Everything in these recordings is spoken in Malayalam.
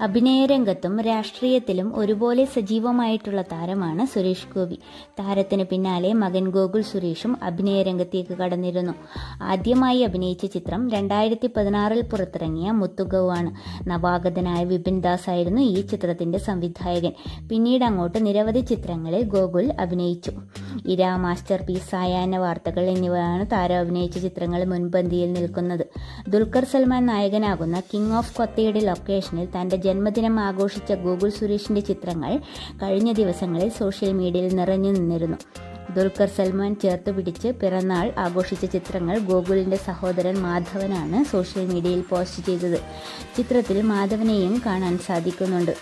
അഭിനയരംഗത്തും രാഷ്ട്രീയത്തിലും ഒരുപോലെ സജീവമായിട്ടുള്ള താരമാണ് സുരേഷ് ഗോപി. താരത്തിന് പിന്നാലെ മകൻ ഗോകുൽ സുരേഷും അഭിനയരംഗത്തേക്ക് കടന്നിരുന്നു. ആദ്യമായി അഭിനയിച്ച ചിത്രം രണ്ടായിരത്തി പതിനാറിൽ പുറത്തിറങ്ങിയ മുത്തുഗവാണ് നവാഗതനായ വിപിൻ ദാസ് ആയിരുന്നു ഈ ചിത്രത്തിന്റെ സംവിധായകൻ. പിന്നീട് അങ്ങോട്ട് നിരവധി ചിത്രങ്ങളിൽ ഗോകുൽ അഭിനയിച്ചു. ഇര മാസ്റ്റർ പീസ് സായാഹ്ന വാർത്തകൾ എന്നിവയാണ് താരം അഭിനയിച്ച ചിത്രങ്ങൾ മുൻപന്തിയിൽ നിൽക്കുന്നത്. ദുൽഖർ സൽമാൻ നായകനാകുന്ന കിങ് ഓഫ് കൊത്തയുടെ ലൊക്കേഷനിൽ തന്റെ ജന്മദിനം ആഘോഷിച്ച ഗൂഗിൾ സുരേഷിന്റെ ചിത്രങ്ങൾ കഴിഞ്ഞ ദിവസങ്ങളിൽ സോഷ്യൽ മീഡിയയിൽ നിറഞ്ഞു നിന്നിരുന്നു. ദുൽഖർ സൽമാൻ ചേർത്ത് പിടിച്ച് പിറന്നാൾ ആഘോഷിച്ച ചിത്രങ്ങൾ ഗോകുലിന്റെ സഹോദരൻ മാധവനാണ് സോഷ്യൽ മീഡിയയിൽ പോസ്റ്റ് ചെയ്തത്. ചിത്രത്തിൽ മാധവനെയും കാണാൻ സാധിക്കുന്നുണ്ട്.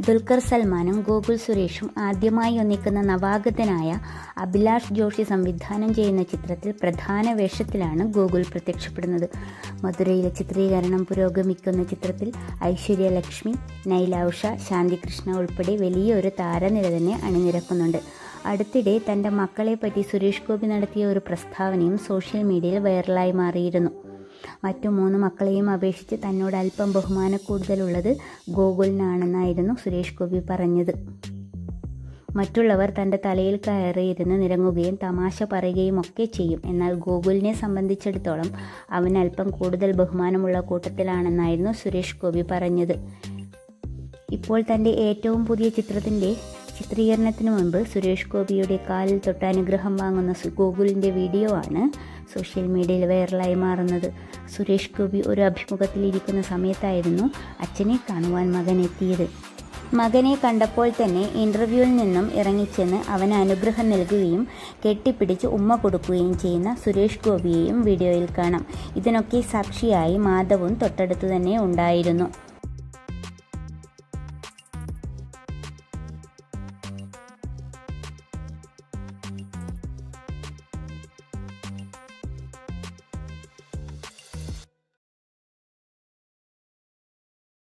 ദുൽഖർ സൽമാനും ഗോകുൽ സുരേഷും ആദ്യമായി ഒന്നിക്കുന്ന നവാഗതനായ അഭിലാഷ് ജോഷി സംവിധാനം ചെയ്യുന്ന ചിത്രത്തിൽ പ്രധാന വേഷത്തിലാണ് ഗോകുൽ പ്രത്യക്ഷപ്പെടുന്നത്. മധുരയിലെ ചിത്രീകരണം പുരോഗമിക്കുന്ന ചിത്രത്തിൽ ഐശ്വര്യ ലക്ഷ്മി നൈല ഉഷ ശാന്തികൃഷ്ണ ഉൾപ്പെടെ വലിയൊരു താരനിര തന്നെ അണിനിരക്കുന്നുണ്ട്. അടുത്തിടെ തന്റെ മക്കളെപ്പറ്റി സുരേഷ് ഗോപി നടത്തിയ ഒരു പ്രസ്താവനയും സോഷ്യൽ മീഡിയയിൽ വൈറലായി മാറിയിരുന്നു. മറ്റു മൂന്ന് മക്കളെയും അപേക്ഷിച്ച് തന്നോട് അല്പം ബഹുമാന ബഹുമാനക്കൂടുതലുള്ളത് ഗോകുലിനാണെന്നായിരുന്നു സുരേഷ് ഗോപി പറഞ്ഞത്. മറ്റുള്ളവർ തന്റെ തലയിൽ കയറിയിരുന്ന് നിരങ്ങുകയും തമാശ പറയുകയും ഒക്കെ ചെയ്യും. എന്നാൽ ഗോകുലിനെ സംബന്ധിച്ചിടത്തോളം അവൻ അല്പം കൂടുതൽ ബഹുമാനമുള്ള കൂട്ടത്തിലാണെന്നായിരുന്നു സുരേഷ് ഗോപി പറഞ്ഞത്. ഇപ്പോൾ തന്റെ ഏറ്റവും പുതിയ ചിത്രത്തിന്റെ ചിത്രീകരണത്തിന് മുൻപ് സുരേഷ് ഗോപിയുടെ കാലിൽ തൊട്ട് അനുഗ്രഹം വാങ്ങുന്ന ഗോകുലിന്റെ വീഡിയോ ആണ് സോഷ്യൽ മീഡിയയിൽ വൈറലായി മാറുന്നത്. സുരേഷ് ഗോപി ഒരു അഭിമുഖത്തിലിരിക്കുന്ന സമയത്തായിരുന്നു അച്ഛനെ കാണുവാൻ മകൻ എത്തിയത്. മകനെ കണ്ടപ്പോൾ തന്നെ ഇന്റർവ്യൂവിൽ നിന്നും ഇറങ്ങിച്ചെന്ന് അവന് അനുഗ്രഹം നൽകുകയും കെട്ടിപ്പിടിച്ച് ഉമ്മ കൊടുക്കുകയും ചെയ്യുന്ന സുരേഷ് ഗോപിയെയും വീഡിയോയിൽ കാണാം. ഇതിനൊക്കെ സാക്ഷിയായി മാധവും തൊട്ടടുത്തു തന്നെ ഉണ്ടായിരുന്നു.